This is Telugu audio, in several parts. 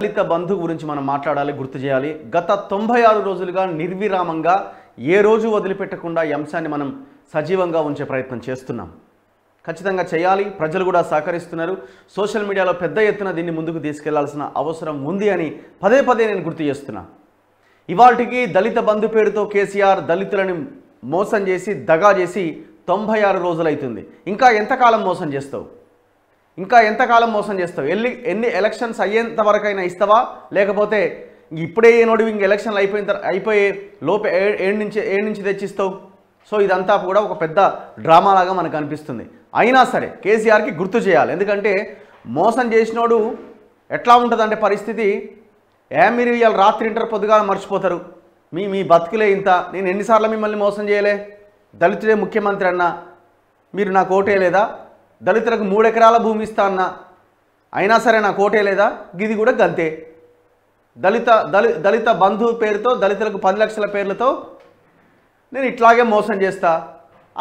దళిత బంధు గురించి మనం మాట్లాడాలి గుర్తు చేయాలి. గత తొంభై ఆరు రోజులుగా నిర్విరామంగా ఏ రోజు వదిలిపెట్టకుండా ఈ అంశాన్ని మనం సజీవంగా ఉంచే ప్రయత్నం చేస్తున్నాం. ఖచ్చితంగా చేయాలి ప్రజలు కూడా సహకరిస్తున్నారు. సోషల్ మీడియాలో పెద్ద ఎత్తున దీన్ని ముందుకు తీసుకెళ్ళాల్సిన అవసరం ఉంది అని పదే పదే నేను గుర్తు చేస్తున్నా. ఇవాళకి దళిత బంధు పేరుతో కేసీఆర్ దళితులను మోసం చేసి దగా చేసి తొంభై ఆరు రోజులైతుంది. ఇంకా ఎంతకాలం మోసం చేస్తావు? ఇంకా ఎంతకాలం మోసం చేస్తావు? ఎల్లి ఎన్ని ఎలక్షన్స్ అయ్యేంత వరకైనా ఇస్తావా? లేకపోతే ఇప్పుడే నోడు ఇంక ఎలక్షన్లు అయిపోయిన తర్వాత అయిపోయే లోపే ఏ- ఏడు నుంచి ఏడు నుంచి తెచ్చిస్తావు? సో ఇదంతా కూడా ఒక పెద్ద డ్రామా లాగా మనకు అనిపిస్తుంది. అయినా సరే కేసీఆర్కి గుర్తు చేయాలి. ఎందుకంటే మోసం చేసినోడు ఎట్లా ఉంటుందంటే పరిస్థితి ఏ మీరు ఇవాళ రాత్రి ఇంటర్ పొద్దుగాల మర్చిపోతారు. మీ మీ బతుకులే ఇంత. నేను ఎన్నిసార్లు మిమ్మల్ని మోసం చేయలే? దళితుడే ముఖ్యమంత్రి అన్నా మీరు నాకు ఓటేయలేదా దళితులకు మూడెకరాల భూమి ఇస్తా అన్నా. అయినా సరే నా కోటే లేదా? గిది కూడా గంతే. దళిత దళి దళిత బంధు పేరుతో దళితులకు పది లక్షల పేర్లతో నేను ఇట్లాగే మోసం చేస్తా.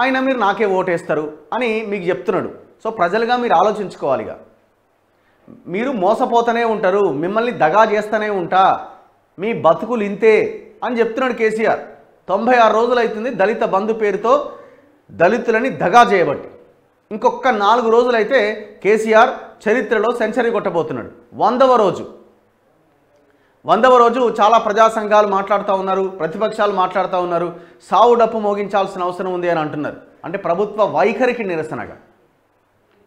ఆయన మీరు నాకే ఓటేస్తారు అని మీకు చెప్తున్నాడు. సో ప్రజలుగా మీరు ఆలోచించుకోవాలిగా. మీరు మోసపోతూనే ఉంటారు మిమ్మల్ని దగా చేస్తూనే ఉంటా మీ బతుకులు ఇంతే అని చెప్తున్నాడు కేసీఆర్. తొంభై ఆరు రోజులు అవుతుంది దళిత బంధు పేరుతో దళితులని దగా చేయబట్టి. ఇంకొక నాలుగు రోజులైతే కేసీఆర్ చరిత్రలో సెంచరీ కొట్టబోతున్నాడు. వందవ రోజు. వందవ రోజు చాలా ప్రజా సంఘాలు మాట్లాడుతూ ఉన్నారు ప్రతిపక్షాలు మాట్లాడుతూ ఉన్నారు. సావు డప్పు మోగించాల్సిన అవసరం ఉంది అని అంటున్నారు. అంటే ప్రభుత్వ వైఖరికి నిరసనగా.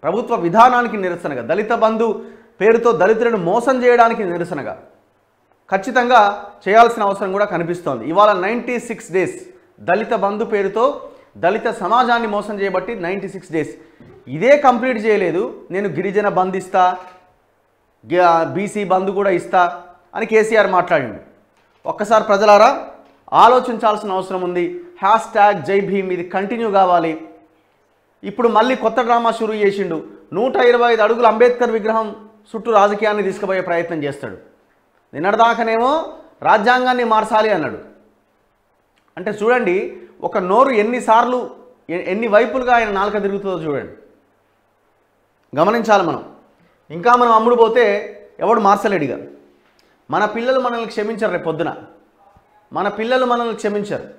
ప్రభుత్వ విధానానికి నిరసనగా. దళిత బంధు పేరుతో దళితులను మోసం చేయడానికి నిరసనగా. ఖచ్చితంగా చేయాల్సిన అవసరం కూడా కనిపిస్తోంది. ఇవాళ ninety six days Dalit Bandhu పేరుతో దళిత సమాజాన్ని మోసం చేయబట్టి నైంటీ సిక్స్ డేస్ ఇదే కంప్లీట్ చేయలేదు. నేను గిరిజన బంద్ ఇస్తా. బీసీ బంద్ కూడా ఇస్తా అని కేసీఆర్ మాట్లాడిండు. ఒక్కసారి ప్రజలారా ఆలోచించాల్సిన అవసరం ఉంది. హ్యాష్ ట్యాగ్ జై భీమ్ ఇది కంటిన్యూ కావాలి. ఇప్పుడు మళ్ళీ కొత్త డ్రామా షురూ చేసిండు. నూట ఇరవై ఐదు అడుగుల అంబేద్కర్ విగ్రహం చుట్టూ రాజకీయాన్ని తీసుకుపోయే ప్రయత్నం చేస్తాడు. నిన్నటిదాకానేమో రాజ్యాంగాన్ని మార్చాలి అన్నాడు. అంటే చూడండి ఒక నోరు ఎన్నిసార్లు ఎన్ని వైపులుగా ఆయన నాలుక తిరుగుతుందో చూడండి. గమనించాలి మనం. ఇంకా మనం అమ్ముడు పోతే ఎవడు మార్చలేడుగా మన పిల్లలు మనల్ని క్షమించరు రేపు పొద్దున. మన పిల్లలు మనల్ని క్షమించరు.